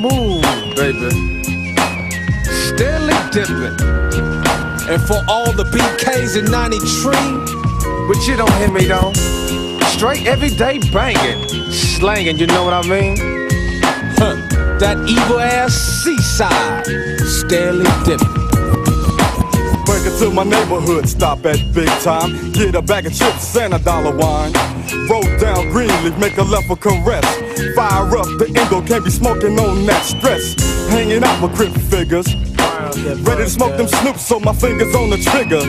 move, baby. Steadily dipping. And for all the BKs in 93, but you don't hear me though. Straight everyday banging, slanging, you know what I mean? Huh, that evil ass seaside, steadily dipping. To my neighborhood, stop at big time. Get a bag of chips and a dollar wine. Roll down Greenleaf, make a left for caress. Fire up the endo, can't be smoking on that stress. Hanging out with crip figures. Ready to smoke them snoops, so my fingers on the trigger.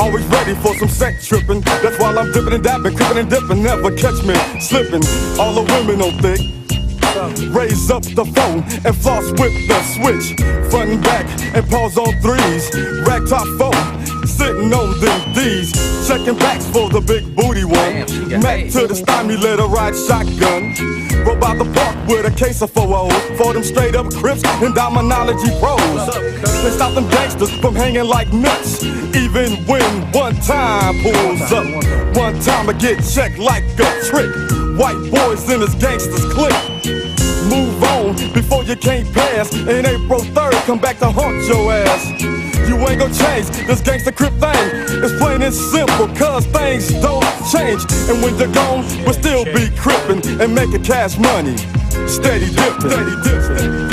Always ready for some sex tripping. That's why I'm dipping and dabbing, crippin' and dipping. Never catch me slipping. All the women on thick. Raise up the phone and floss with the switch. Front and back and pause on threes. Rack top phone, sitting on them D's. Checking backs for the big booty one. Mac to the stymie, let her ride shotgun. Roll by the park with a case of 4 For them straight up crips and dominology pros. They stop them gangsters from hanging like nuts. Even when one time pulls up. One time I get checked like a trick. White boys in his gangsters clique move on before you can't pass. And April 3rd, come back to haunt your ass. You ain't gon' change this gangster crip thing. It's plain and simple, cause things don't change. And when you're gone, we'll still be crippin' and making cash money. Steady dippin'. Steady dippin'.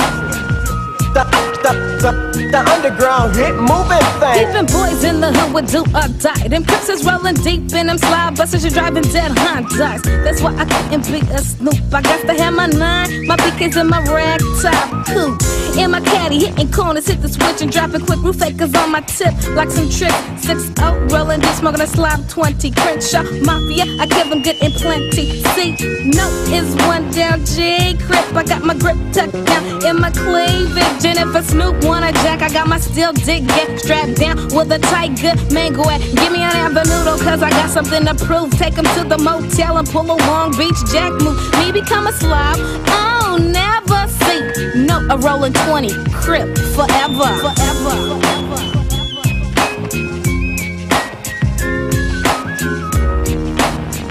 The, underground hit moving thing. Keeping boys in the hood would do or die. Them crips is rolling deep in them slide buses. You're driving dead Hondas. That's why I couldn't be a snoop. I got to have my nine, my PKs in my rag top coupe. In my caddy, hitting corners, hit the switch and dropping quick roof acres on my tip like some trick. Six out, rolling deep, smoking a slob 20. Crenshaw Mafia, I give them good and plenty. See, no is one down, J Crip. I got my grip tucked down in my cleavage. Jennifer Snoop wanna jack, I got my steel get strapped down with a good mango at. Give me an avenue cause I got something to prove. Take them to the motel and pull a Long Beach Jack move. Me become a slob, oh, never see. No, a rolling 20, crip forever. Forever. forever.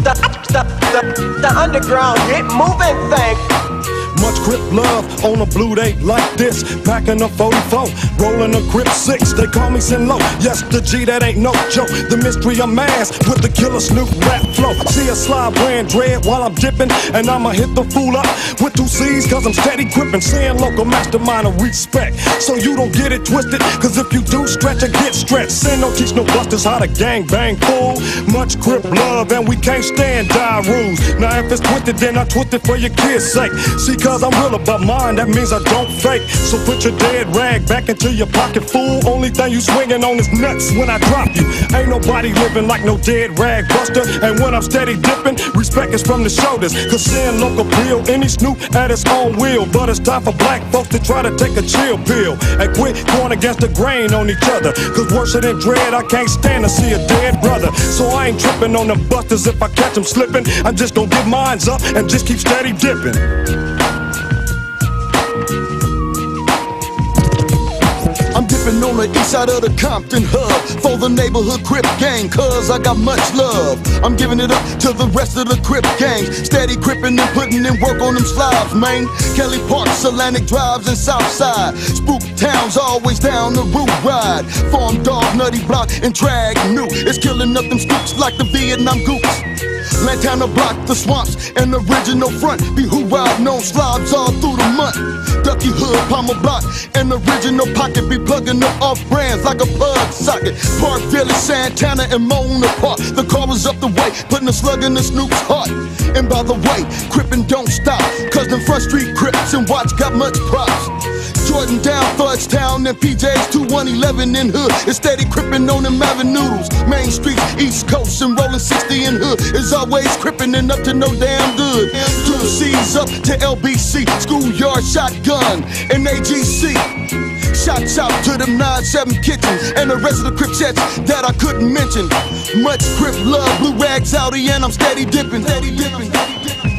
The, the, the, the underground hit moving thing. Much grip love on a blue day like this. Packing a 44, rolling a grip six. They call me Sin Low. Yes, the G, that ain't no joke. The mystery of mass with the killer Snoop rap flow. See a slide brand dread while I'm dipping, and I'ma hit the fool up with two C's, cause I'm steady gripping. Saying local mastermind of respect. So you don't get it twisted, cause if you do stretch or get stretched, Sin don't teach no busters how to gang bang fool. Much grip love, and we can't stand die rules. Now if it's twisted, then I twist it for your kids' sake. See, cause I'm real about mine, that means I don't fake. So put your dead rag back into your pocket, fool. Only thing you swinging on is nuts when I drop you. Ain't nobody living like no dead rag buster. And when I'm steady dipping, respect is from the shoulders. Cause seeing local bill, any snoop at its own will. But it's time for black folks to try to take a chill pill. And quit going against the grain on each other. Cause worse than dread, I can't stand to see a dead brother. So I ain't tripping on the busters if I catch them slipping. I'm just gonna get mines up and just keep steady dipping. I'm on the east side of the Compton hub for the neighborhood Crip gang, cause I got much love. I'm giving it up to the rest of the Crip gang. Steady crippin' and putting in work on them slabs, man. Kelly Park, Atlantic Drives, and Southside. Spook towns always down the route ride. Farm dog, nutty block, and Tragniew. It's killing up them scoops like the Vietnam goops. Lantana block, the swamps, and the original front. Be who riding on slobs all through the month. Ducky Hood, Palmer Block, and the original pocket. Be plugging up off brands like a plug socket. Park Village, Santana, and Mona Park. The car was up the way, putting a slug in the Snoop's heart. And by the way, Crippin' don't stop, cause them front street Crips and Watts got much props. Jordan down, Fudge Town, and PJ's 2111 in hood. It's steady crippin' on them avenues. Main Street, East Coast, and rolling 60 in hood. Is always crippin' and up to no damn good. Two C's up to LBC, schoolyard shotgun, and AGC. Shots out to them 9-7 kitchens and the rest of the crip chats that I couldn't mention. Much crip love, blue rags outie, and I'm steady dipping. Steady dipping. Steady dipping.